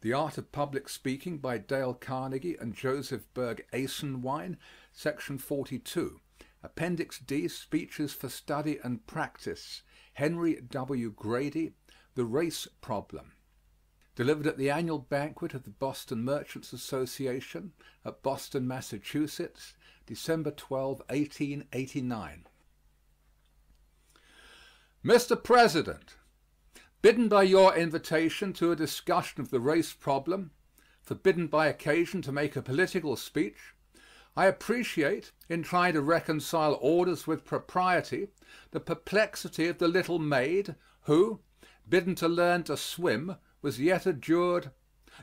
The Art of Public Speaking by Dale Carnegie and Joseph Berg Esenwein, Section 42. Appendix D Speeches for Study and Practice. Henry W. Grady, The Race Problem. Delivered at the annual banquet of the Boston Merchants' Association at Boston, Massachusetts, December 12, 1889. Mr. President, Bidden by your invitation to a discussion of the race problem, forbidden by occasion to make a political speech, I appreciate, in trying to reconcile orders with propriety, the perplexity of the little maid who, bidden to learn to swim, was yet adjured,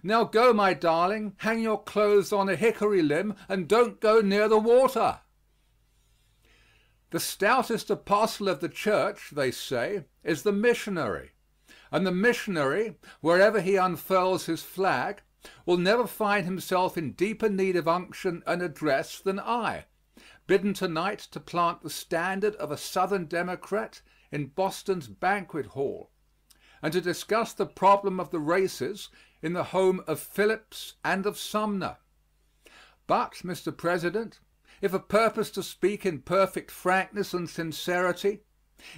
"Now go, my darling, hang your clothes on a hickory limb and don't go near the water." The stoutest apostle of the church, they say, is the missionary and the missionary, wherever he unfurls his flag, will never find himself in deeper need of unction and address than I, bidden to night to plant the standard of a Southern Democrat in Boston's banquet hall, and to discuss the problem of the races in the home of Phillips and of Sumner. But, Mr. President, if a purpose to speak in perfect frankness and sincerity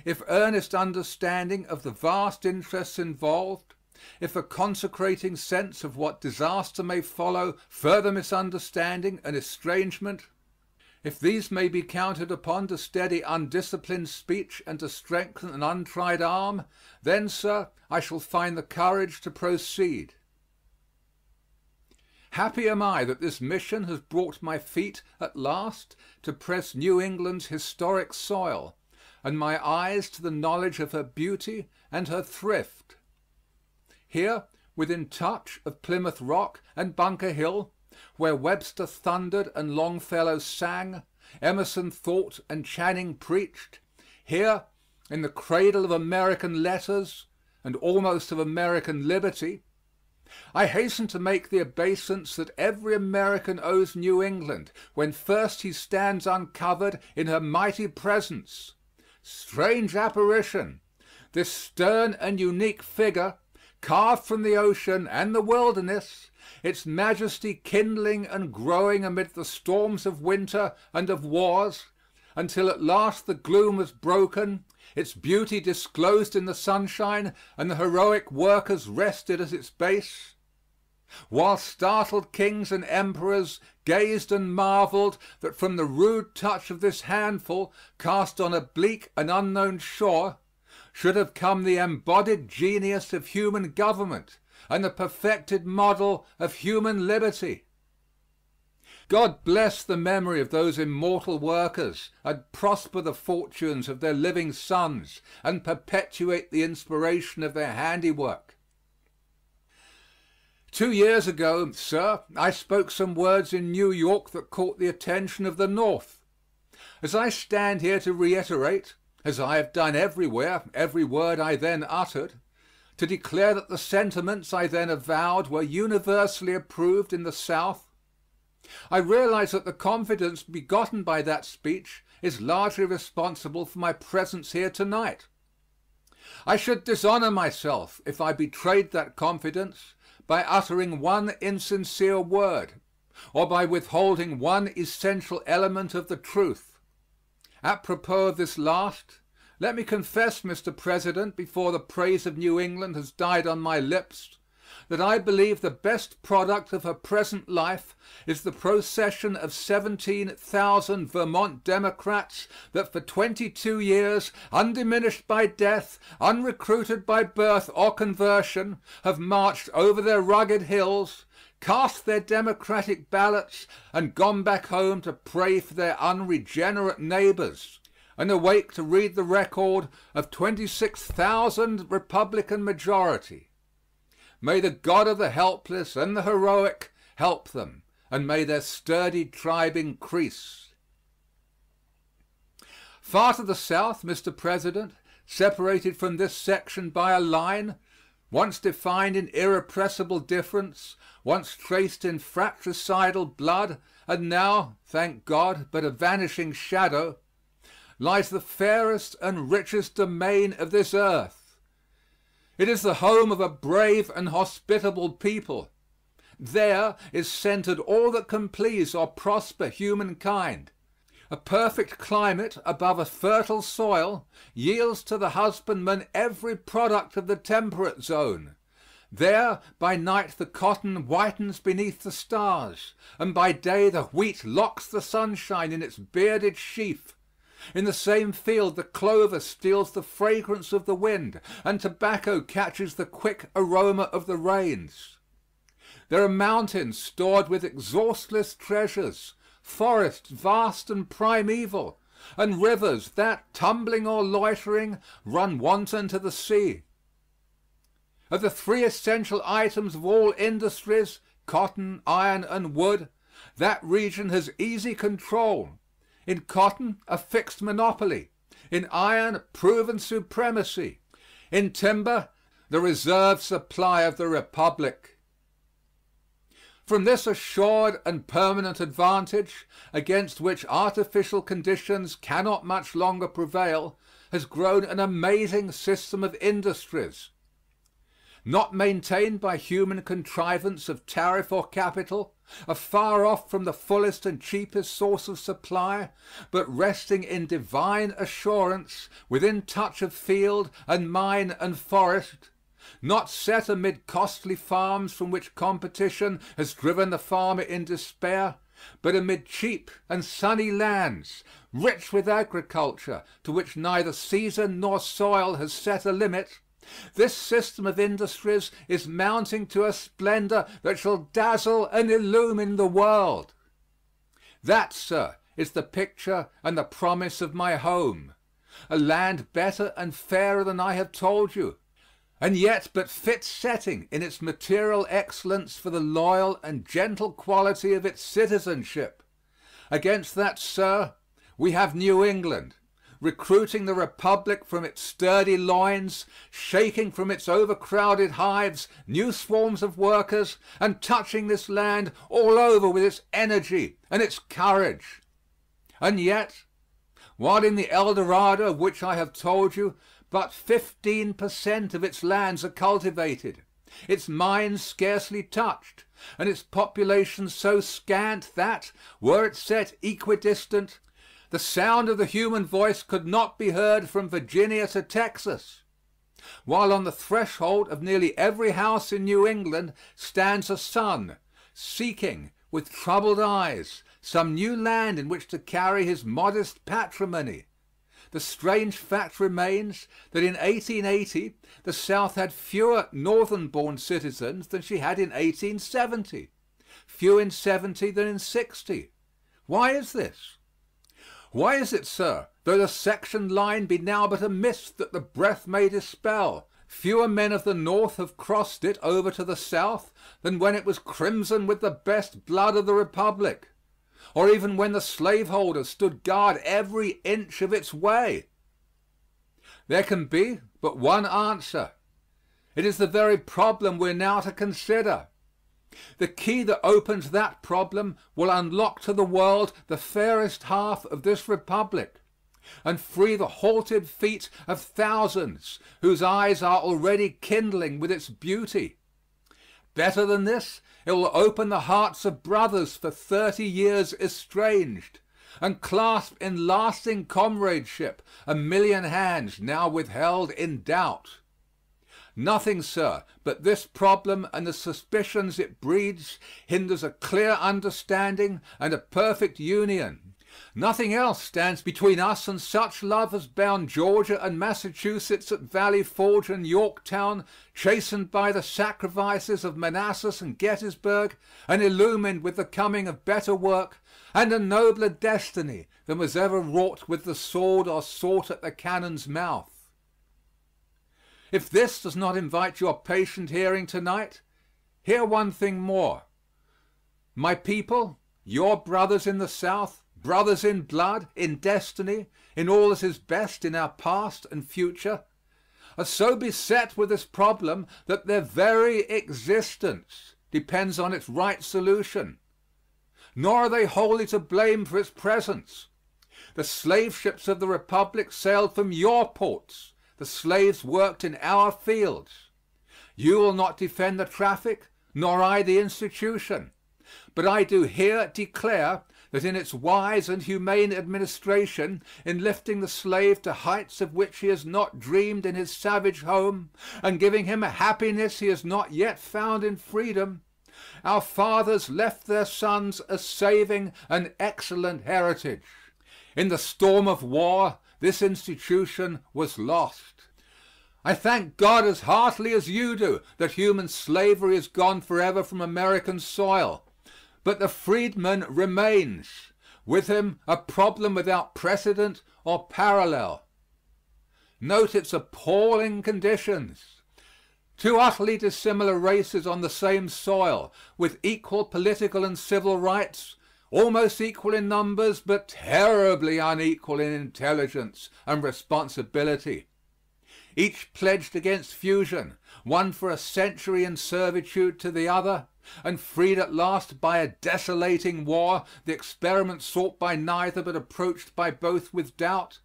if earnest understanding of the vast interests involved, if a consecrating sense of what disaster may follow further misunderstanding and estrangement, if these may be counted upon to steady undisciplined speech and to strengthen an untried arm, then, sir, I shall find the courage to proceed. Happy am I that this mission has brought my feet at last to press New England's historic soil and my eyes to the knowledge of her beauty and her thrift. Here, within touch of Plymouth Rock and Bunker Hill, where Webster thundered and Longfellow sang, Emerson thought and Channing preached, here, in the cradle of American letters and almost of American liberty, I hasten to make the obeisance that every American owes New England when first he stands uncovered in her mighty presence Strange apparition! This stern and unique figure, carved from the ocean and the wilderness, its majesty kindling and growing amid the storms of winter and of wars, until at last the gloom was broken, its beauty disclosed in the sunshine, and the heroic workers rested at its base while startled kings and emperors gazed and marveled that from the rude touch of this handful cast on a bleak and unknown shore should have come the embodied genius of human government and the perfected model of human liberty. God bless the memory of those immortal workers and prosper the fortunes of their living sons and perpetuate the inspiration of their handiwork. Two years ago, sir, I spoke some words in New York that caught the attention of the North. As I stand here to reiterate, as I have done everywhere, every word I then uttered, to declare that the sentiments I then avowed were universally approved in the South, I realize that the confidence begotten by that speech is largely responsible for my presence here to night. I should dishonor myself if I betrayed that confidence by uttering one insincere word or by withholding one essential element of the truth. Apropos of this last, let me confess, Mr. President, before the praise of New England has died on my lips, that I believe the best product of her present life is the procession of 17,000 Vermont Democrats that for 22 years, undiminished by death, unrecruited by birth or conversion, have marched over their rugged hills, cast their Democratic ballots, and gone back home to pray for their unregenerate neighbors and awake to read the record of 26,000 Republican majority May the God of the helpless and the heroic help them, and may their sturdy tribe increase. Far to the south, Mr. President, separated from this section by a line, once defined in irrepressible difference, once traced in fratricidal blood, and now, thank God, but a vanishing shadow, lies the fairest and richest domain of this earth It is the home of a brave and hospitable people. There is centered all that can please or prosper humankind. A perfect climate above a fertile soil yields to the husbandman every product of the temperate zone. There by night the cotton whitens beneath the stars, and by day the wheat locks the sunshine in its bearded sheaf. In the same field the clover steals the fragrance of the wind, and tobacco catches the quick aroma of the rains. There are mountains stored with exhaustless treasures, forests vast and primeval, and rivers that, tumbling or loitering, run wanton to the sea. Of the three essential items of all industries cotton, iron, and wood that region has easy control; in cotton a fixed monopoly; in iron proven supremacy; in timber the reserve supply of the Republic. From this assured and permanent advantage, against which artificial conditions cannot much longer prevail, has grown an amazing system of industries not maintained by human contrivance of tariff or capital, afar off from the fullest and cheapest source of supply, but resting in divine assurance within touch of field and mine and forest not set amid costly farms from which competition has driven the farmer in despair, but amid cheap and sunny lands, rich with agriculture, to which neither season nor soil has set a limit, this system of industries is mounting to a splendor that shall dazzle and illumine the world. That, sir, is the picture and the promise of my home a land better and fairer than I have told you and yet but fit setting in its material excellence for the loyal and gentle quality of its citizenship. Against that, sir, we have New England, recruiting the republic from its sturdy loins, shaking from its overcrowded hives new swarms of workers, and touching this land all over with its energy and its courage. And yet, while in the El Dorado of which I have told you but fifteen per cent of its lands are cultivated, its mines scarcely touched, and its population so scant that, were it set equidistant, the sound of the human voice could not be heard from Virginia to Texas; while on the threshold of nearly every house in New England stands a son, seeking, with troubled eyes, some new land in which to carry his modest patrimony the strange fact remains that in 1880 the South had fewer Northern born citizens than she had in 1870, fewer in '70 than in '60. Why is this? Why is it, sir, though the section line be now but a mist that the breath may dispel, fewer men of the North have crossed it over to the South than when it was crimson with the best blood of the Republic? or even when the slaveholders stood guard every inch of its way? There can be but one answer. It is the very problem we are now to consider. The key that opens that problem will unlock to the world the fairest half of this Republic and free the halted feet of thousands whose eyes are already kindling with its beauty. Better than this, it will open the hearts of brothers for thirty years estranged, and clasp in lasting comradeship a million hands now withheld in doubt. Nothing, sir, but this problem and the suspicions it breeds hinders a clear understanding and a perfect union. Nothing else stands between us and such love as bound Georgia and Massachusetts at Valley Forge and Yorktown, chastened by the sacrifices of Manassas and Gettysburg, and illumined with the coming of better work and a nobler destiny than was ever wrought with the sword or sought at the cannon's mouth. If this does not invite your patient hearing to night, hear one thing more. My people, your brothers in the South, brothers in blood, in destiny, in all that is best in our past and future, are so beset with this problem that their very existence depends on its right solution. Nor are they wholly to blame for its presence. The slave ships of the Republic sailed from your ports; the slaves worked in our fields. You will not defend the traffic, nor I the institution. But I do here declare that in its wise and humane administration in lifting the slave to heights of which he has not dreamed in his savage home, and giving him a happiness he has not yet found in freedom, our fathers left their sons a saving and excellent heritage. In the storm of war this institution was lost. I thank God as heartily as you do that human slavery is gone forever from American soil but the freedman remains with him a problem without precedent or parallel. Note its appalling conditions. Two utterly dissimilar races on the same soil, with equal political and civil rights, almost equal in numbers, but terribly unequal in intelligence and responsibility. Each pledged against fusion, one for a century in servitude to the other, and freed at last by a desolating war, the experiment sought by neither but approached by both with doubt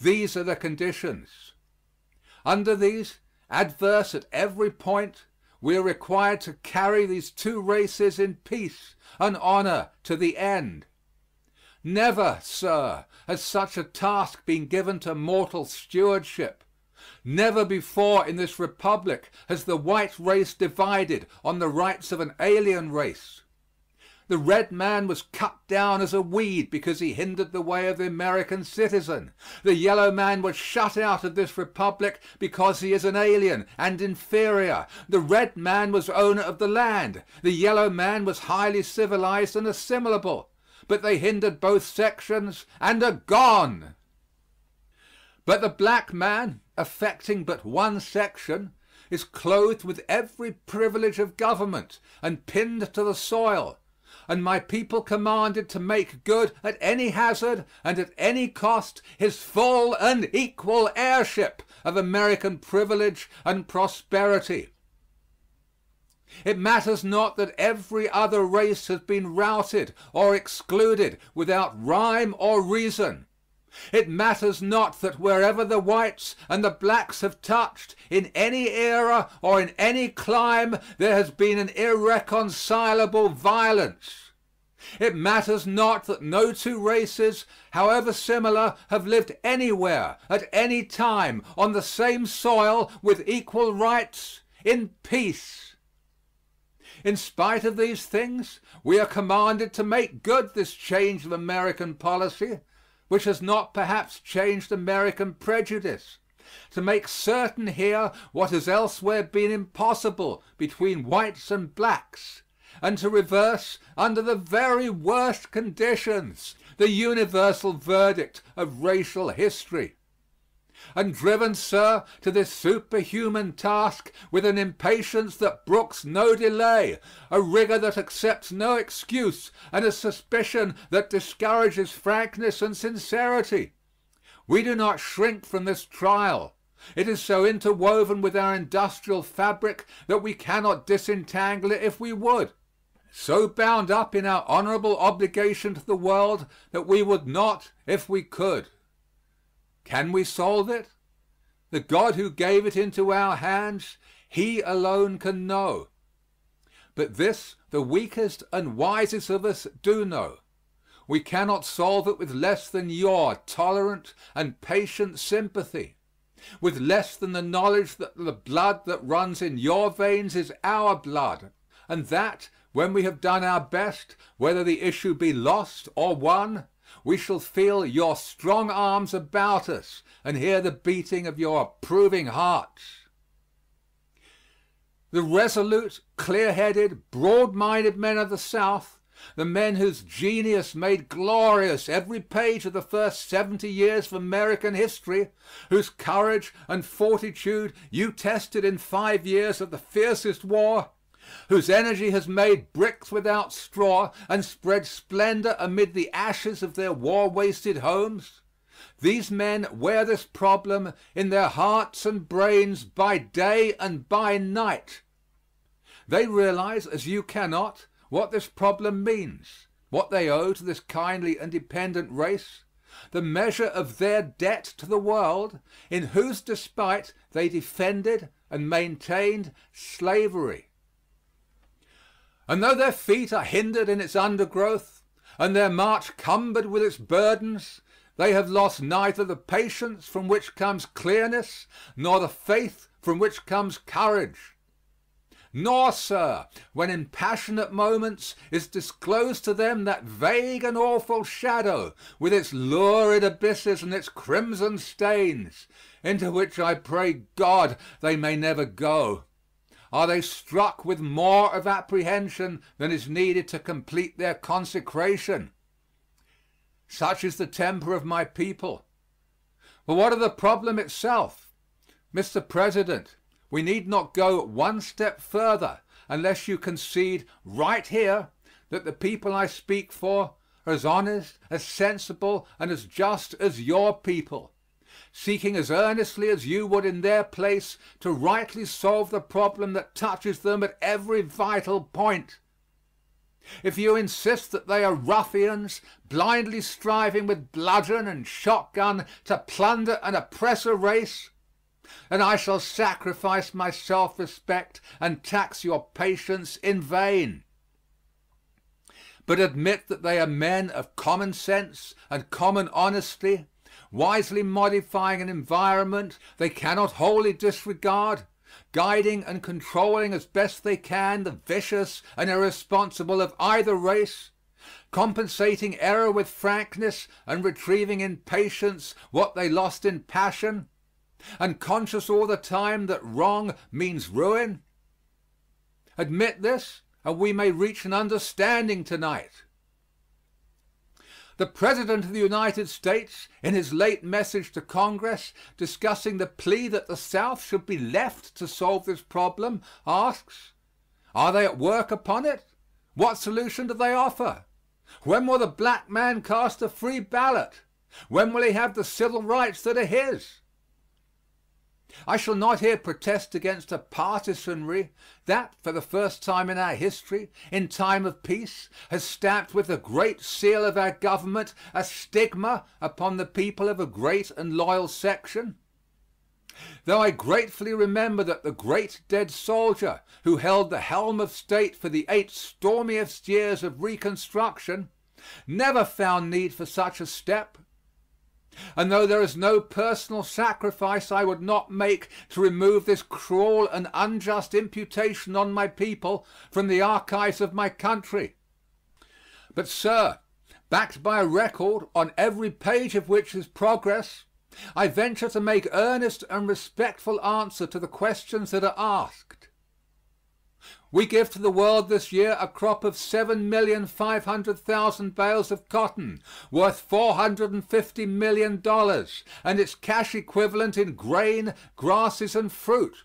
these are the conditions. Under these, adverse at every point, we are required to carry these two races in peace and honor to the end. Never, sir, has such a task been given to mortal stewardship. Never before in this Republic has the white race divided on the rights of an alien race. The red man was cut down as a weed because he hindered the way of the American citizen. The yellow man was shut out of this Republic because he is an alien and inferior. The red man was owner of the land. The yellow man was highly civilized and assimilable. But they hindered both sections and are gone. But the black man, affecting but one section, is clothed with every privilege of government and pinned to the soil, and my people commanded to make good at any hazard and at any cost his full and equal heirship of American privilege and prosperity. It matters not that every other race has been routed or excluded without rhyme or reason. It matters not that wherever the whites and the blacks have touched, in any era or in any clime, there has been an irreconcilable violence. It matters not that no two races, however similar, have lived anywhere, at any time, on the same soil, with equal rights, in peace. In spite of these things, we are commanded to make good this change of American policy which has not perhaps changed American prejudice to make certain here what has elsewhere been impossible between whites and blacks, and to reverse, under the very worst conditions, the universal verdict of racial history and driven, sir, to this superhuman task with an impatience that brooks no delay, a rigor that accepts no excuse, and a suspicion that discourages frankness and sincerity. We do not shrink from this trial. It is so interwoven with our industrial fabric that we cannot disentangle it if we would so bound up in our honorable obligation to the world that we would not if we could. Can we solve it? The God who gave it into our hands, he alone can know. But this the weakest and wisest of us do know. We cannot solve it with less than your tolerant and patient sympathy, with less than the knowledge that the blood that runs in your veins is our blood, and that, when we have done our best, whether the issue be lost or won, we shall feel your strong arms about us and hear the beating of your approving hearts. The resolute, clear headed, broad minded men of the South, the men whose genius made glorious every page of the first seventy years of American history, whose courage and fortitude you tested in five years of the fiercest war, whose energy has made bricks without straw and spread splendor amid the ashes of their war wasted homes these men wear this problem in their hearts and brains by day and by night. They realize, as you cannot, what this problem means, what they owe to this kindly and dependent race, the measure of their debt to the world, in whose despite they defended and maintained slavery. And though their feet are hindered in its undergrowth, and their march cumbered with its burdens, they have lost neither the patience from which comes clearness nor the faith from which comes courage. Nor, sir, when in passionate moments is disclosed to them that vague and awful shadow, with its lurid abysses and its crimson stains, into which I pray God they may never go, are they struck with more of apprehension than is needed to complete their consecration. Such is the temper of my people. But what of the problem itself? Mr. President, we need not go one step further unless you concede right here that the people I speak for are as honest, as sensible, and as just as your people seeking as earnestly as you would in their place to rightly solve the problem that touches them at every vital point. If you insist that they are ruffians, blindly striving with bludgeon and shotgun to plunder and oppress a race, then I shall sacrifice my self respect and tax your patience in vain. But admit that they are men of common sense and common honesty wisely modifying an environment they cannot wholly disregard, guiding and controlling as best they can the vicious and irresponsible of either race, compensating error with frankness and retrieving in patience what they lost in passion, and conscious all the time that wrong means ruin? Admit this, and we may reach an understanding tonight. The President of the United States, in his late message to Congress discussing the plea that the South should be left to solve this problem, asks, Are they at work upon it? What solution do they offer? When will the black man cast a free ballot? When will he have the civil rights that are his? I shall not here protest against a partisanry that, for the first time in our history, in time of peace, has stamped with the great seal of our government a stigma upon the people of a great and loyal section. Though I gratefully remember that the great dead soldier who held the helm of state for the eight stormiest years of Reconstruction never found need for such a step and though there is no personal sacrifice I would not make to remove this cruel and unjust imputation on my people from the archives of my country. But, sir, backed by a record on every page of which is progress, I venture to make earnest and respectful answer to the questions that are asked. We give to the world this year a crop of 7,500,000 bales of cotton, worth $450 million, and its cash equivalent in grain, grasses, and fruit.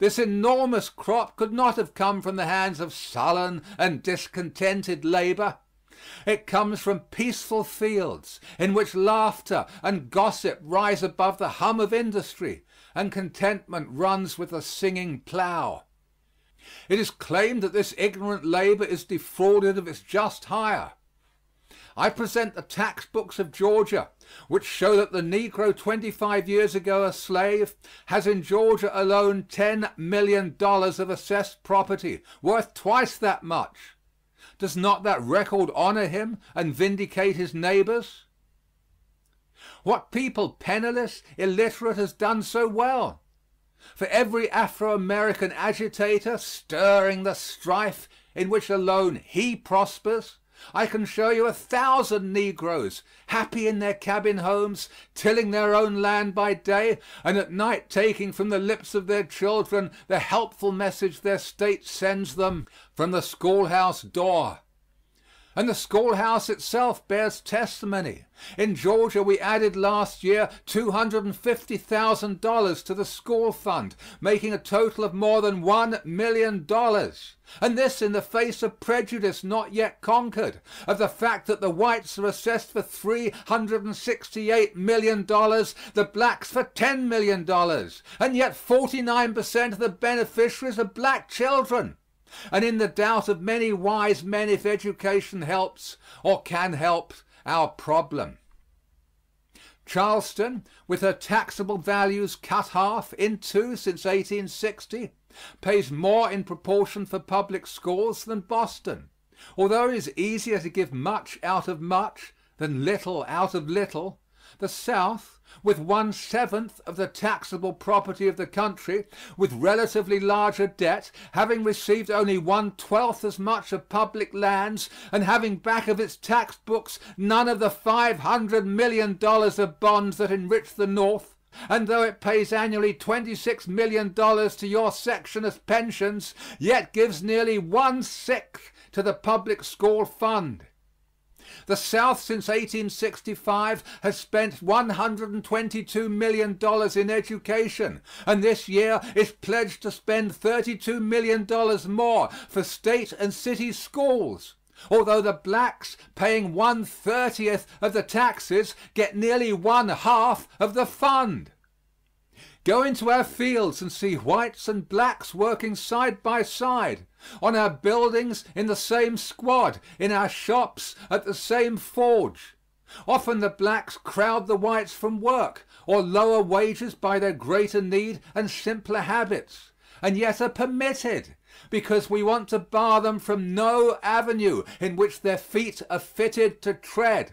This enormous crop could not have come from the hands of sullen and discontented labor. It comes from peaceful fields in which laughter and gossip rise above the hum of industry, and contentment runs with the singing plow. It is claimed that this ignorant labor is defrauded of its just hire. I present the tax books of Georgia, which show that the negro twenty five years ago a slave has in Georgia alone ten million dollars of assessed property, worth twice that much. Does not that record honor him and vindicate his neighbors? What people penniless, illiterate, has done so well? For every Afro American agitator stirring the strife in which alone he prospers, I can show you a thousand negroes happy in their cabin homes, tilling their own land by day, and at night taking from the lips of their children the helpful message their state sends them from the schoolhouse door. And the schoolhouse itself bears testimony. In Georgia we added last year $250,000 to the school fund, making a total of more than $1 million. And this in the face of prejudice not yet conquered, of the fact that the whites are assessed for $368 million, the blacks for $10 million, and yet 49% of the beneficiaries are black children and in the doubt of many wise men if education helps or can help our problem. Charleston, with her taxable values cut half in two since 1860, pays more in proportion for public schools than Boston, although it is easier to give much out of much than little out of little. The South, with one seventh of the taxable property of the country, with relatively larger debt, having received only one twelfth as much of public lands, and having back of its tax books none of the five hundred million dollars of bonds that enrich the North, and though it pays annually twenty six million dollars to your section as pensions, yet gives nearly one sixth to the public school fund. The South since 1865 has spent $122 million in education, and this year is pledged to spend $32 million more for state and city schools although the blacks, paying one thirtieth of the taxes, get nearly one half of the fund. Go into our fields and see whites and blacks working side by side, on our buildings in the same squad, in our shops at the same forge. Often the blacks crowd the whites from work, or lower wages by their greater need and simpler habits, and yet are permitted because we want to bar them from no avenue in which their feet are fitted to tread.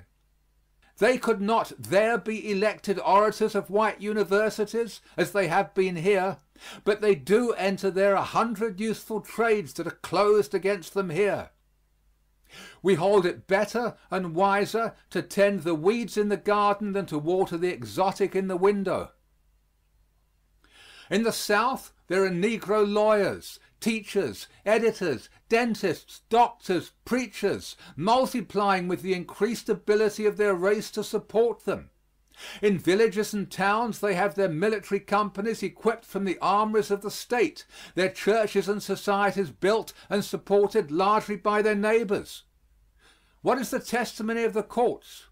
They could not there be elected orators of white universities, as they have been here, but they do enter there a hundred useful trades that are closed against them here. We hold it better and wiser to tend the weeds in the garden than to water the exotic in the window. In the South there are negro lawyers, teachers, editors, dentists, doctors, preachers, multiplying with the increased ability of their race to support them. In villages and towns they have their military companies equipped from the armories of the State, their churches and societies built and supported largely by their neighbors. What is the testimony of the courts?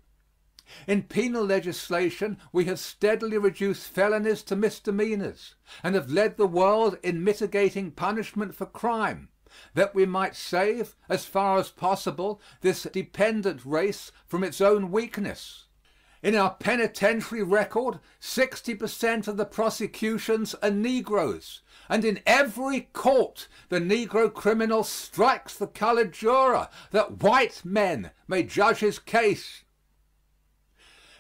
In penal legislation we have steadily reduced felonies to misdemeanors, and have led the world in mitigating punishment for crime, that we might save, as far as possible, this dependent race from its own weakness. In our penitentiary record 60 per cent of the prosecutions are negroes, and in every court the negro criminal strikes the colored juror that white men may judge his case.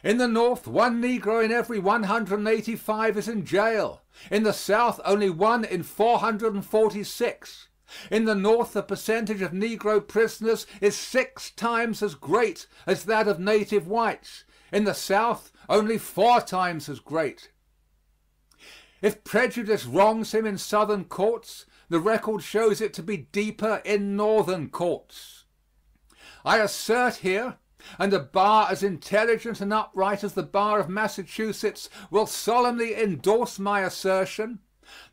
In the North one negro in every 185 is in jail; in the South only one in 446. In the North the percentage of negro prisoners is six times as great as that of native whites; in the South only four times as great. If prejudice wrongs him in Southern courts, the record shows it to be deeper in Northern courts. I assert here and a bar as intelligent and upright as the bar of Massachusetts will solemnly endorse my assertion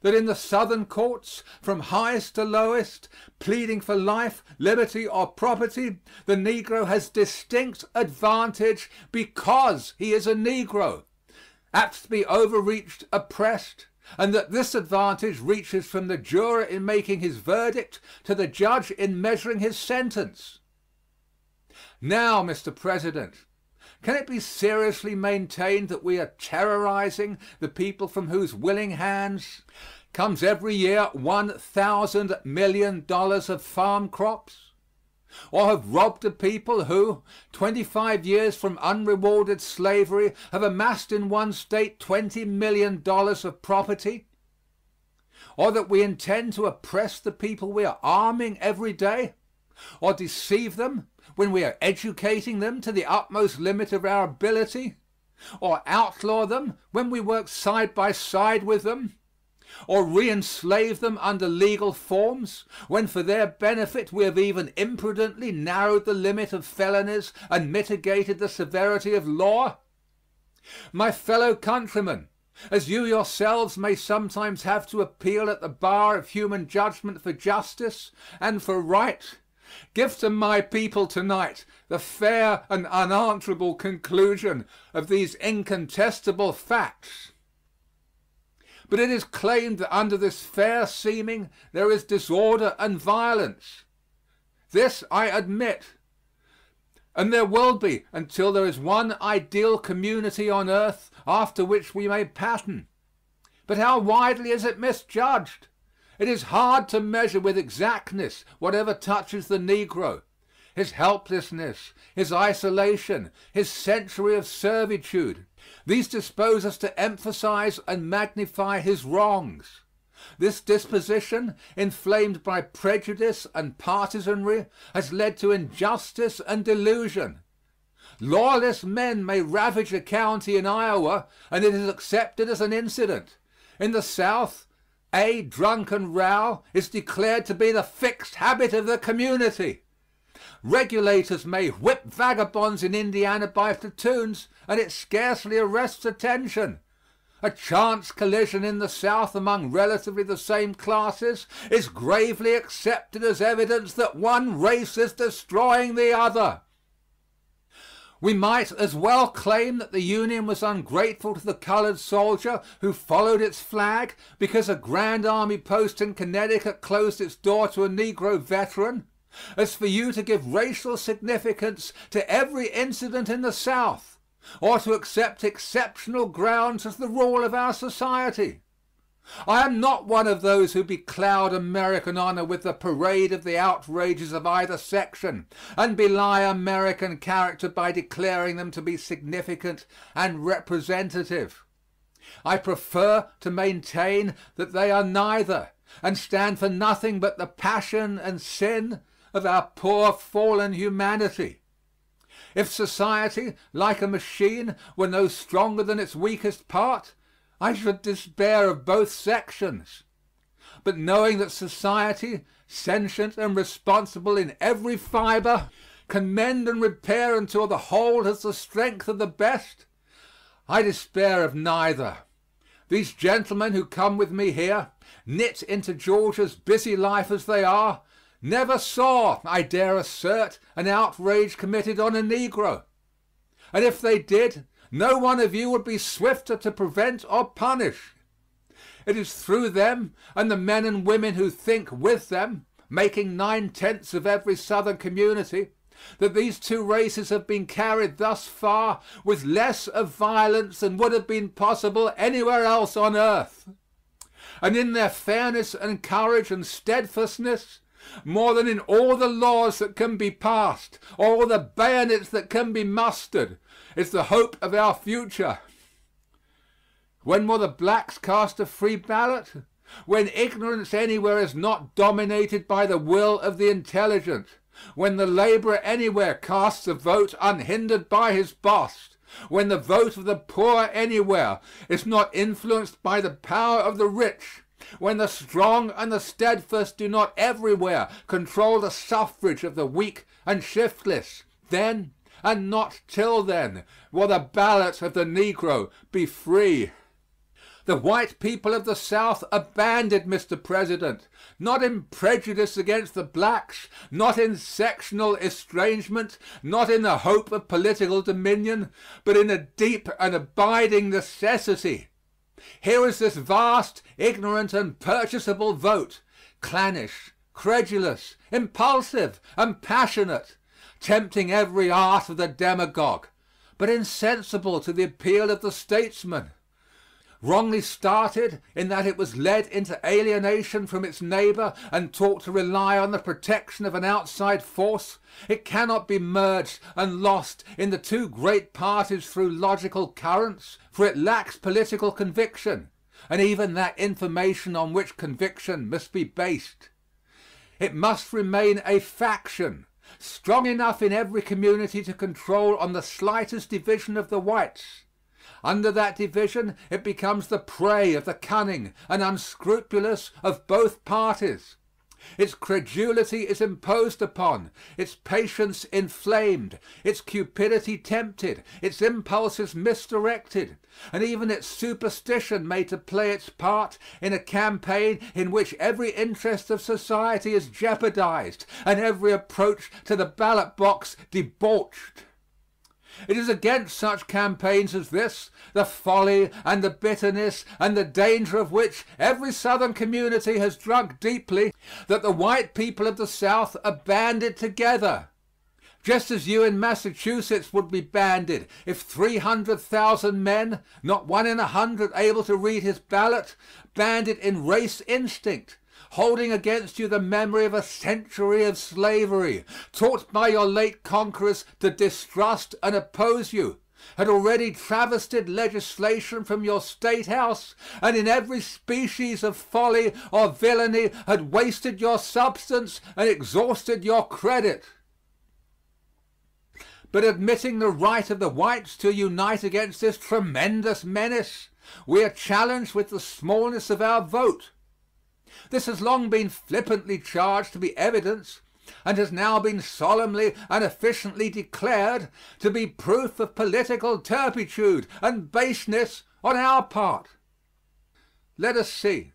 that in the Southern courts, from highest to lowest, pleading for life, liberty, or property, the negro has distinct advantage because he is a negro, apt to be overreached, oppressed, and that this advantage reaches from the juror in making his verdict to the judge in measuring his sentence. Now, Mr. President, can it be seriously maintained that we are terrorizing the people from whose willing hands comes every year one thousand million dollars of farm crops? Or have robbed a people who, twenty five years from unrewarded slavery, have amassed in one state twenty million dollars of property? Or that we intend to oppress the people we are arming every day? Or deceive them when we are educating them to the utmost limit of our ability? Or outlaw them when we work side by side with them? Or reënslave them under legal forms, when for their benefit we have even imprudently narrowed the limit of felonies and mitigated the severity of law? My fellow countrymen, as you yourselves may sometimes have to appeal at the bar of human judgment for justice and for right, Give to my people to night the fair and unanswerable conclusion of these incontestable facts. But it is claimed that under this fair seeming there is disorder and violence. This I admit. And there will be until there is one ideal community on earth after which we may pattern. But how widely is it misjudged! It is hard to measure with exactness whatever touches the negro his helplessness, his isolation, his century of servitude. These dispose us to emphasize and magnify his wrongs. This disposition, inflamed by prejudice and partisanry, has led to injustice and delusion. Lawless men may ravage a county in Iowa and it is accepted as an incident. In the South, a drunken row is declared to be the fixed habit of the community. Regulators may whip vagabonds in Indiana by platoons and it scarcely arrests attention. A chance collision in the South among relatively the same classes is gravely accepted as evidence that one race is destroying the other. We might as well claim that the Union was ungrateful to the colored soldier who followed its flag because a grand army post in Connecticut closed its door to a negro veteran as for you to give racial significance to every incident in the South or to accept exceptional grounds as the rule of our society. I am not one of those who becloud American honor with the parade of the outrages of either section and belie American character by declaring them to be significant and representative. I prefer to maintain that they are neither and stand for nothing but the passion and sin of our poor fallen humanity. If society, like a machine, were no stronger than its weakest part, I should despair of both sections. But knowing that society, sentient and responsible in every fiber, can mend and repair until the whole has the strength of the best, I despair of neither. These gentlemen who come with me here, knit into Georgia's busy life as they are, never saw, I dare assert, an outrage committed on a negro. And if they did, no one of you would be swifter to prevent or punish. It is through them and the men and women who think with them, making nine tenths of every Southern community, that these two races have been carried thus far with less of violence than would have been possible anywhere else on earth. And in their fairness and courage and steadfastness, more than in all the laws that can be passed, all the bayonets that can be mustered, is the hope of our future. When will the blacks cast a free ballot? When ignorance anywhere is not dominated by the will of the intelligent. When the laborer anywhere casts a vote unhindered by his boss. When the vote of the poor anywhere is not influenced by the power of the rich when the strong and the steadfast do not everywhere control the suffrage of the weak and shiftless, then, and not till then, will the ballot of the negro be free. The white people of the South abandoned Mr. President, not in prejudice against the blacks, not in sectional estrangement, not in the hope of political dominion, but in a deep and abiding necessity here is this vast, ignorant and purchasable vote, clannish, credulous, impulsive and passionate, tempting every art of the demagogue, but insensible to the appeal of the statesman wrongly started in that it was led into alienation from its neighbor and taught to rely on the protection of an outside force, it cannot be merged and lost in the two great parties through logical currents, for it lacks political conviction, and even that information on which conviction must be based. It must remain a faction, strong enough in every community to control on the slightest division of the whites under that division it becomes the prey of the cunning and unscrupulous of both parties. Its credulity is imposed upon, its patience inflamed, its cupidity tempted, its impulses misdirected, and even its superstition made to play its part in a campaign in which every interest of society is jeopardized and every approach to the ballot box debauched. It is against such campaigns as this, the folly and the bitterness and the danger of which every Southern community has drunk deeply, that the white people of the South are banded together. just as you in Massachusetts would be banded if three hundred thousand men, not one in a hundred able to read his ballot, banded in race instinct, holding against you the memory of a century of slavery, taught by your late conquerors to distrust and oppose you, had already travestied legislation from your State House, and in every species of folly or villainy had wasted your substance and exhausted your credit. But admitting the right of the whites to unite against this tremendous menace, we are challenged with the smallness of our vote. This has long been flippantly charged to be evidence and has now been solemnly and efficiently declared to be proof of political turpitude and baseness on our part. Let us see.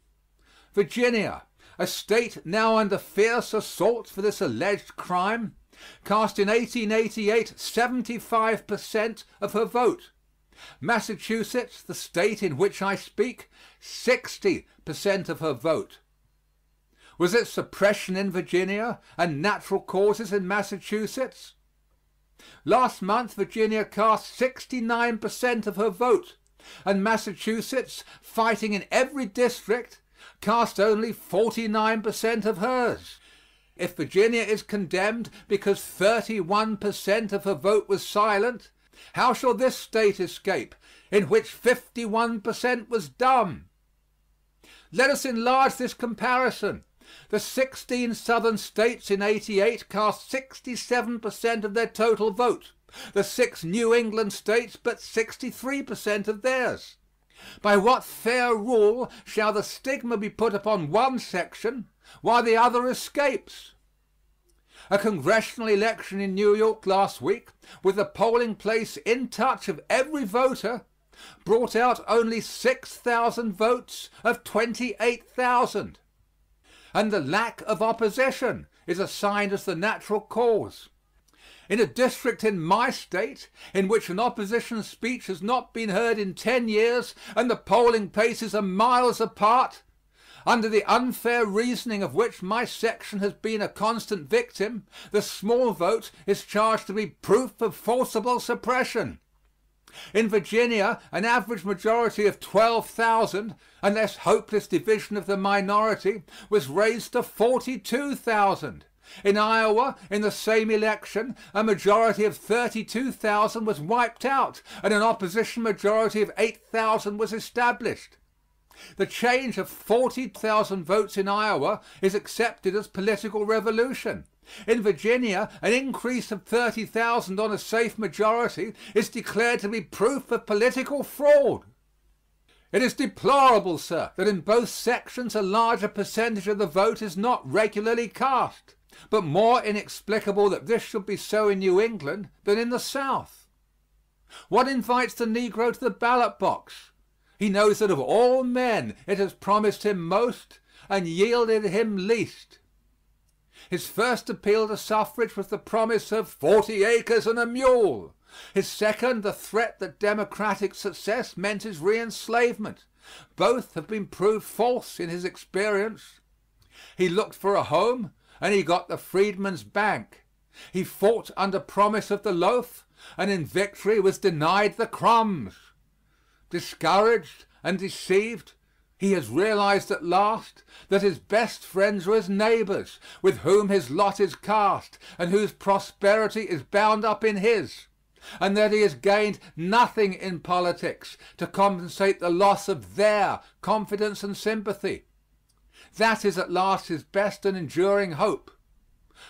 Virginia, a State now under fierce assault for this alleged crime, cast in 1888 75 per cent of her vote. Massachusetts, the State in which I speak, 60 per cent of her vote. Was it suppression in Virginia and natural causes in Massachusetts? Last month Virginia cast 69 per cent of her vote, and Massachusetts, fighting in every district, cast only 49 per cent of hers. If Virginia is condemned because 31 per cent of her vote was silent, how shall this State escape in which 51 per cent was dumb? Let us enlarge this comparison. The 16 Southern States in '88 cast 67 per cent of their total vote; the six New England States but 63 per cent of theirs. By what fair rule shall the stigma be put upon one section while the other escapes? A congressional election in New York last week, with the polling place in touch of every voter, brought out only 6,000 votes of 28,000, and the lack of opposition is assigned as the natural cause. In a district in my State in which an opposition speech has not been heard in ten years and the polling places are miles apart, under the unfair reasoning of which my section has been a constant victim, the small vote is charged to be proof of forcible suppression. In Virginia an average majority of 12,000 and less hopeless division of the minority was raised to 42,000. In Iowa, in the same election, a majority of 32,000 was wiped out and an opposition majority of 8,000 was established. The change of 40,000 votes in Iowa is accepted as political revolution. In Virginia an increase of 30,000 on a safe majority is declared to be proof of political fraud. It is deplorable, sir, that in both sections a larger percentage of the vote is not regularly cast, but more inexplicable that this should be so in New England than in the South. What invites the negro to the ballot box? He knows that of all men it has promised him most and yielded him least. His first appeal to suffrage was the promise of forty acres and a mule. His second the threat that Democratic success meant his reenslavement. Both have been proved false in his experience. He looked for a home and he got the freedman's bank. He fought under promise of the loaf and in victory was denied the crumbs discouraged and deceived, he has realized at last that his best friends are his neighbors, with whom his lot is cast and whose prosperity is bound up in his, and that he has gained nothing in politics to compensate the loss of their confidence and sympathy. That is at last his best and enduring hope.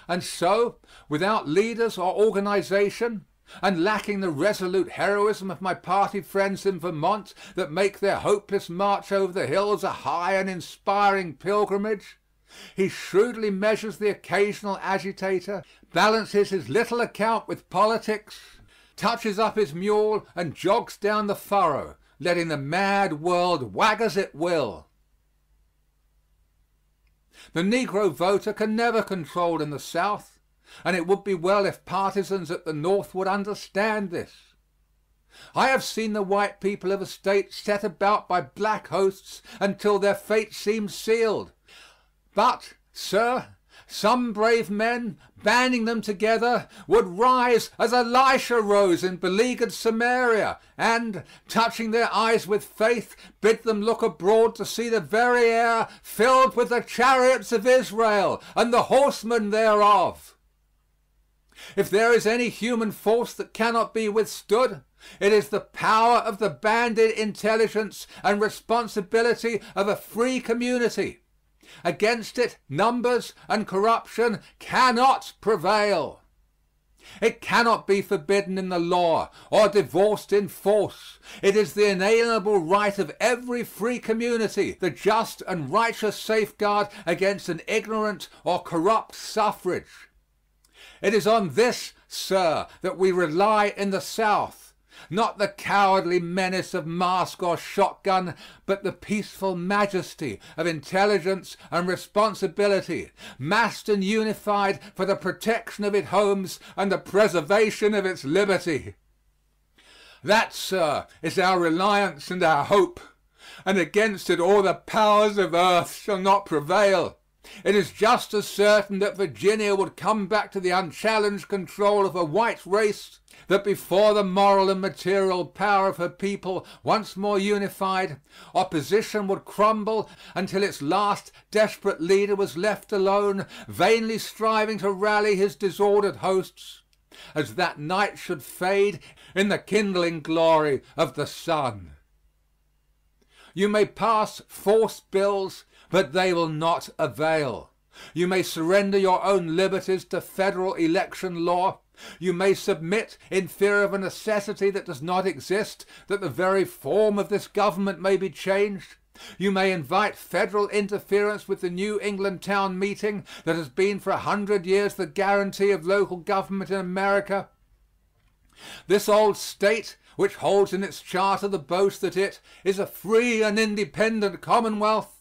And so, without leaders or organization, and lacking the resolute heroism of my party friends in Vermont that make their hopeless march over the hills a high and inspiring pilgrimage, he shrewdly measures the occasional agitator, balances his little account with politics, touches up his mule and jogs down the furrow, letting the mad world wag as it will. The negro voter can never control in the South and it would be well if partisans at the North would understand this. I have seen the white people of a State set about by black hosts until their fate seemed sealed. But, sir, some brave men, banding them together, would rise as Elisha rose in beleaguered Samaria, and, touching their eyes with faith, bid them look abroad to see the very air filled with the chariots of Israel and the horsemen thereof. If there is any human force that cannot be withstood, it is the power of the banded intelligence and responsibility of a free community. Against it numbers and corruption cannot prevail. It cannot be forbidden in the law or divorced in force. It is the inalienable right of every free community, the just and righteous safeguard against an ignorant or corrupt suffrage. It is on this, sir, that we rely in the South not the cowardly menace of mask or shotgun, but the peaceful majesty of intelligence and responsibility, massed and unified for the protection of its homes and the preservation of its liberty. That, sir, is our reliance and our hope, and against it all the powers of earth shall not prevail. It is just as certain that Virginia would come back to the unchallenged control of a white race that before the moral and material power of her people once more unified, opposition would crumble until its last desperate leader was left alone, vainly striving to rally his disordered hosts, as that night should fade in the kindling glory of the sun. You may pass force bills, but they will not avail. You may surrender your own liberties to Federal election law, you may submit in fear of a necessity that does not exist that the very form of this government may be changed. You may invite Federal interference with the New England town meeting that has been for a hundred years the guarantee of local government in America. This old State, which holds in its charter the boast that it is a free and independent commonwealth,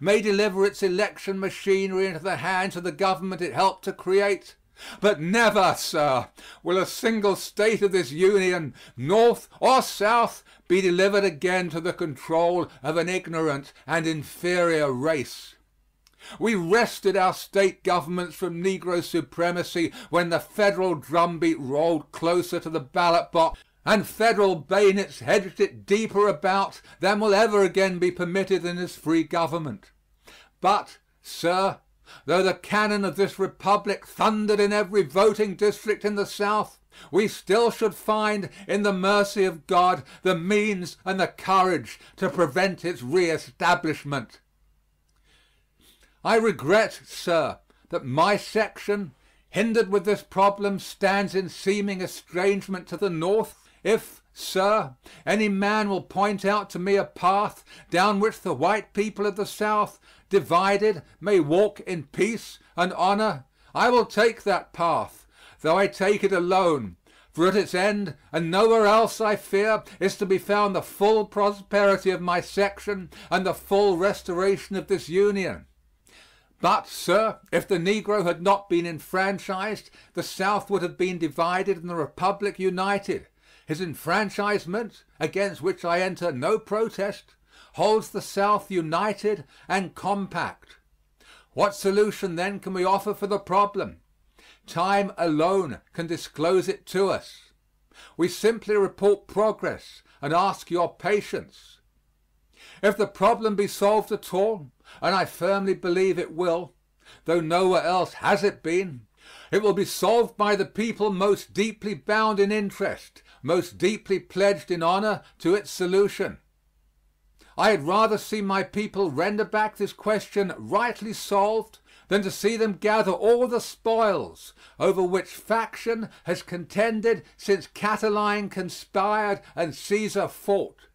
may deliver its election machinery into the hands of the government it helped to create but never, sir, will a single State of this Union, North or South, be delivered again to the control of an ignorant and inferior race. We wrested our State governments from negro supremacy when the Federal drumbeat rolled closer to the ballot box and Federal bayonets hedged it deeper about than will ever again be permitted in this free government. But, sir, Though the cannon of this Republic thundered in every voting district in the South, we still should find in the mercy of God the means and the courage to prevent its reestablishment. I regret, sir, that my section, hindered with this problem, stands in seeming estrangement to the North. If, sir, any man will point out to me a path down which the white people of the South divided may walk in peace and honor, I will take that path, though I take it alone. For at its end, and nowhere else, I fear, is to be found the full prosperity of my section and the full restoration of this Union. But, sir, if the negro had not been enfranchised, the South would have been divided and the Republic united. His enfranchisement, against which I enter no protest, holds the South united and compact. What solution then can we offer for the problem? Time alone can disclose it to us. We simply report progress and ask your patience. If the problem be solved at all, and I firmly believe it will, though nowhere else has it been, it will be solved by the people most deeply bound in interest, most deeply pledged in honor to its solution. I had rather see my people render back this question rightly solved than to see them gather all the spoils over which faction has contended since Catiline conspired and Caesar fought.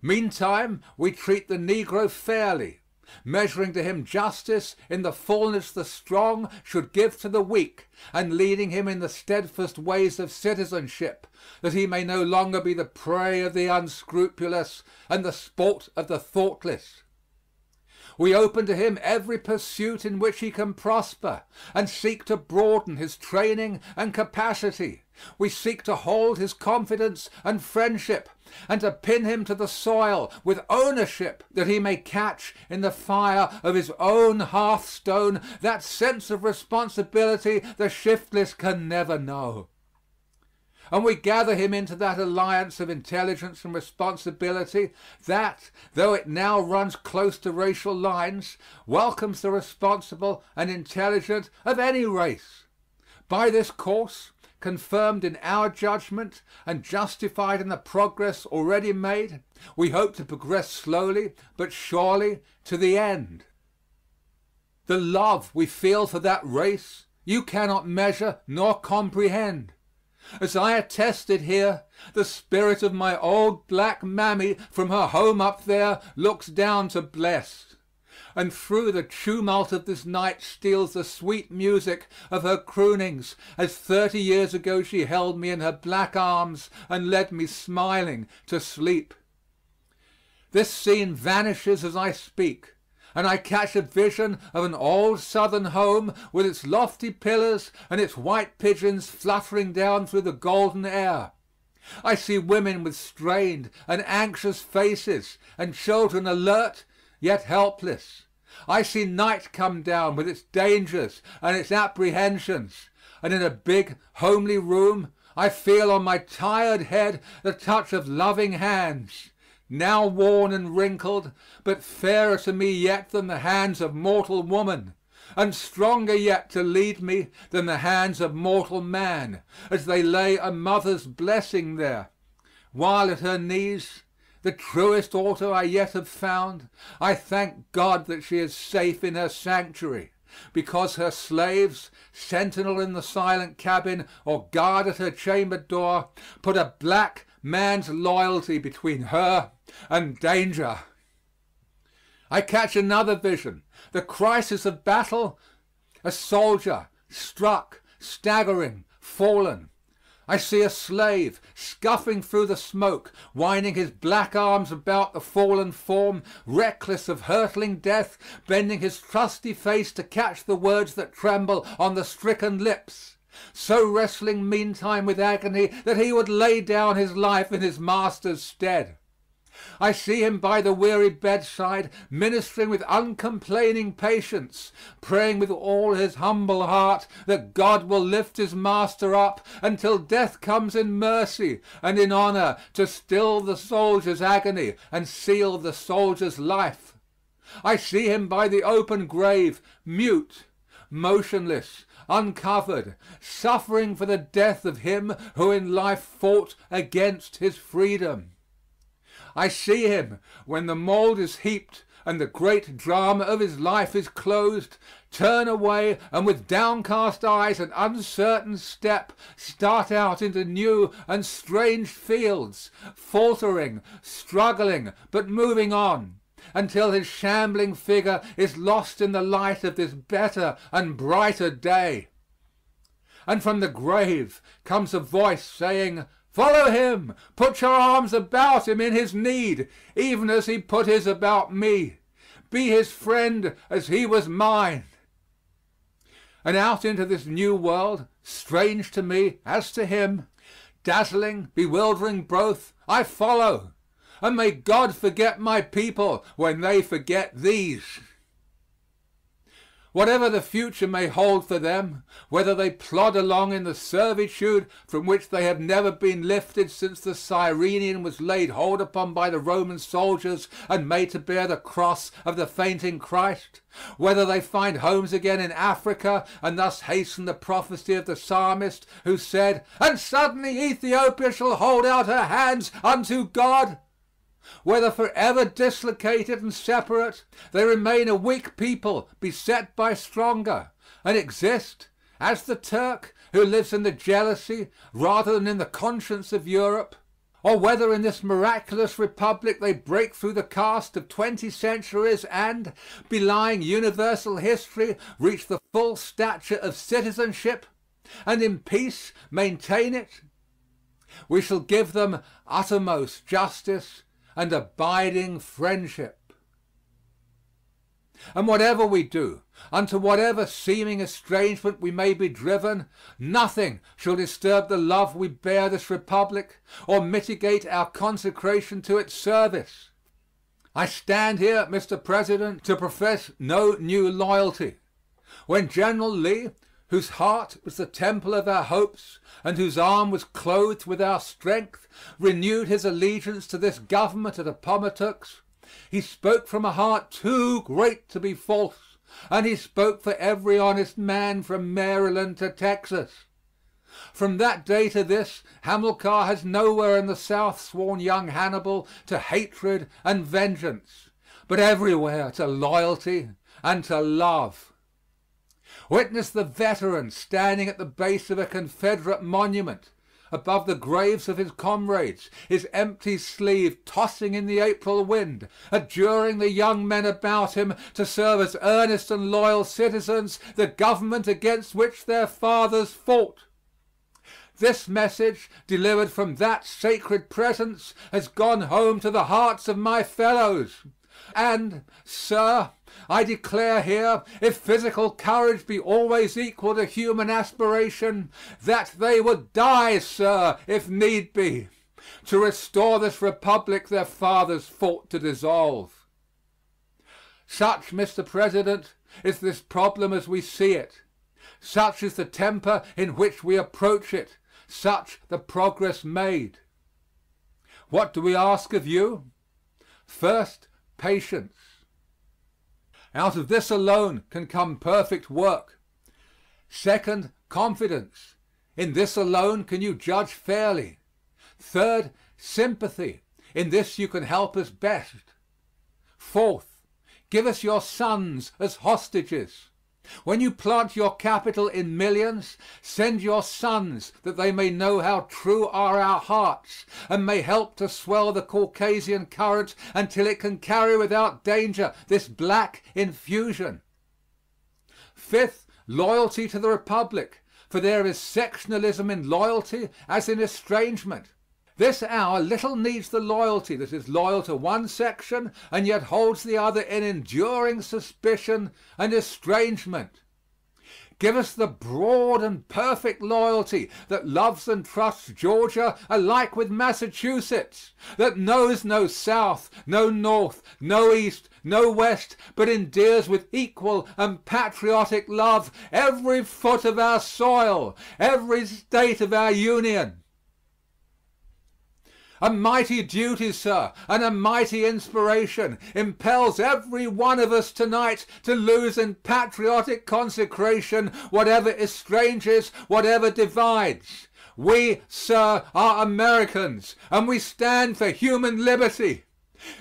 Meantime we treat the negro fairly measuring to him justice in the fullness the strong should give to the weak, and leading him in the steadfast ways of citizenship, that he may no longer be the prey of the unscrupulous and the sport of the thoughtless. We open to him every pursuit in which he can prosper, and seek to broaden his training and capacity. We seek to hold his confidence and friendship, and to pin him to the soil with ownership, that he may catch in the fire of his own hearthstone that sense of responsibility the shiftless can never know and we gather him into that alliance of intelligence and responsibility that, though it now runs close to racial lines, welcomes the responsible and intelligent of any race. By this course, confirmed in our judgment and justified in the progress already made, we hope to progress slowly but surely to the end. The love we feel for that race you cannot measure nor comprehend. As I attested here, the spirit of my old black mammy from her home up there looks down to bless, and through the tumult of this night steals the sweet music of her croonings as thirty years ago she held me in her black arms and led me smiling to sleep. This scene vanishes as I speak and I catch a vision of an old Southern home with its lofty pillars and its white pigeons fluttering down through the golden air. I see women with strained and anxious faces and children alert yet helpless. I see night come down with its dangers and its apprehensions, and in a big, homely room I feel on my tired head the touch of loving hands now worn and wrinkled, but fairer to me yet than the hands of mortal woman, and stronger yet to lead me than the hands of mortal man, as they lay a mother's blessing there, while at her knees the truest altar I yet have found, I thank God that she is safe in her sanctuary, because her slaves, sentinel in the silent cabin or guard at her chamber door, put a black man's loyalty between her and danger. I catch another vision the crisis of battle, a soldier struck, staggering, fallen. I see a slave scuffing through the smoke, winding his black arms about the fallen form, reckless of hurtling death, bending his trusty face to catch the words that tremble on the stricken lips so wrestling meantime with agony that he would lay down his life in his master's stead. I see him by the weary bedside ministering with uncomplaining patience, praying with all his humble heart that God will lift his master up until death comes in mercy and in honor to still the soldier's agony and seal the soldier's life. I see him by the open grave, mute, motionless, uncovered, suffering for the death of him who in life fought against his freedom. I see him when the mold is heaped and the great drama of his life is closed, turn away and with downcast eyes and uncertain step start out into new and strange fields, faltering, struggling, but moving on until his shambling figure is lost in the light of this better and brighter day. And from the grave comes a voice saying, Follow him, put your arms about him in his need, even as he put his about me. Be his friend as he was mine. And out into this new world, strange to me as to him, dazzling, bewildering both, I follow and may God forget my people when they forget these. Whatever the future may hold for them, whether they plod along in the servitude from which they have never been lifted since the Cyrenian was laid hold upon by the Roman soldiers and made to bear the cross of the fainting Christ, whether they find homes again in Africa and thus hasten the prophecy of the psalmist who said, And suddenly Ethiopia shall hold out her hands unto God whether forever dislocated and separate, they remain a weak people beset by stronger, and exist, as the Turk who lives in the jealousy rather than in the conscience of Europe, or whether in this miraculous republic they break through the caste of twenty centuries and, belying universal history, reach the full stature of citizenship, and in peace maintain it, we shall give them uttermost justice and abiding friendship. And whatever we do, unto whatever seeming estrangement we may be driven, nothing shall disturb the love we bear this Republic or mitigate our consecration to its service. I stand here, Mr. President, to profess no new loyalty. When General Lee, whose heart was the temple of our hopes and whose arm was clothed with our strength, renewed his allegiance to this government at Appomattox, he spoke from a heart too great to be false, and he spoke for every honest man from Maryland to Texas. From that day to this Hamilcar has nowhere in the South sworn young Hannibal to hatred and vengeance, but everywhere to loyalty and to love. Witness the veteran standing at the base of a Confederate monument above the graves of his comrades, his empty sleeve tossing in the April wind, adjuring the young men about him to serve as earnest and loyal citizens the government against which their fathers fought. This message, delivered from that sacred presence, has gone home to the hearts of my fellows. And, sir, I declare here, if physical courage be always equal to human aspiration, that they would die, sir, if need be, to restore this republic their fathers fought to dissolve. Such, Mr. President, is this problem as we see it. Such is the temper in which we approach it such the progress made. What do we ask of you? First, patience. Out of this alone can come perfect work. Second, confidence. In this alone can you judge fairly. Third, sympathy. In this you can help us best. Fourth, give us your sons as hostages. When you plant your capital in millions, send your sons that they may know how true are our hearts and may help to swell the Caucasian current until it can carry without danger this black infusion. Fifth, loyalty to the Republic, for there is sectionalism in loyalty as in estrangement. This hour little needs the loyalty that is loyal to one section and yet holds the other in enduring suspicion and estrangement. Give us the broad and perfect loyalty that loves and trusts Georgia alike with Massachusetts, that knows no South, no North, no East, no West, but endears with equal and patriotic love every foot of our soil, every state of our Union a mighty duty, sir, and a mighty inspiration impels every one of us tonight to lose in patriotic consecration whatever estranges, whatever divides. We, sir, are Americans, and we stand for human liberty.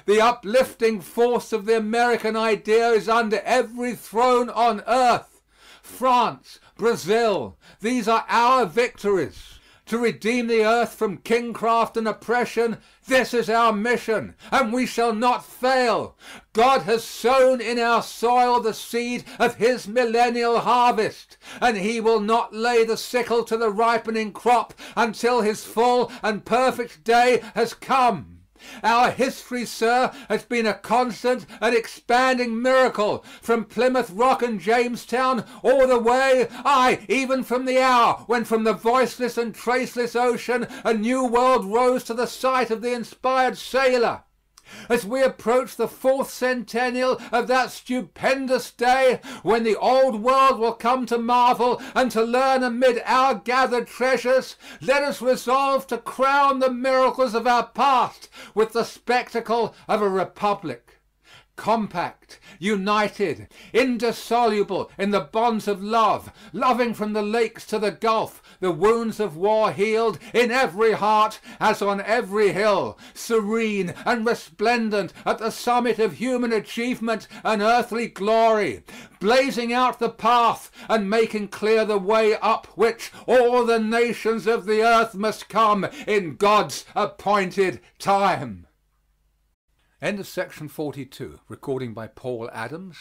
The uplifting force of the American idea is under every throne on earth. France, Brazil, these are our victories to redeem the earth from kingcraft and oppression. This is our mission, and we shall not fail. God has sown in our soil the seed of his millennial harvest, and he will not lay the sickle to the ripening crop until his full and perfect day has come. Our history, sir, has been a constant and expanding miracle. From Plymouth Rock and Jamestown all the way, aye, even from the hour when from the voiceless and traceless ocean a new world rose to the sight of the inspired sailor as we approach the fourth centennial of that stupendous day when the old world will come to marvel and to learn amid our gathered treasures, let us resolve to crown the miracles of our past with the spectacle of a republic. Compact, united, indissoluble in the bonds of love, loving from the lakes to the gulf, the wounds of war healed in every heart as on every hill, serene and resplendent at the summit of human achievement and earthly glory, blazing out the path and making clear the way up which all the nations of the earth must come in God's appointed time. End of section 42. Recording by Paul Adams.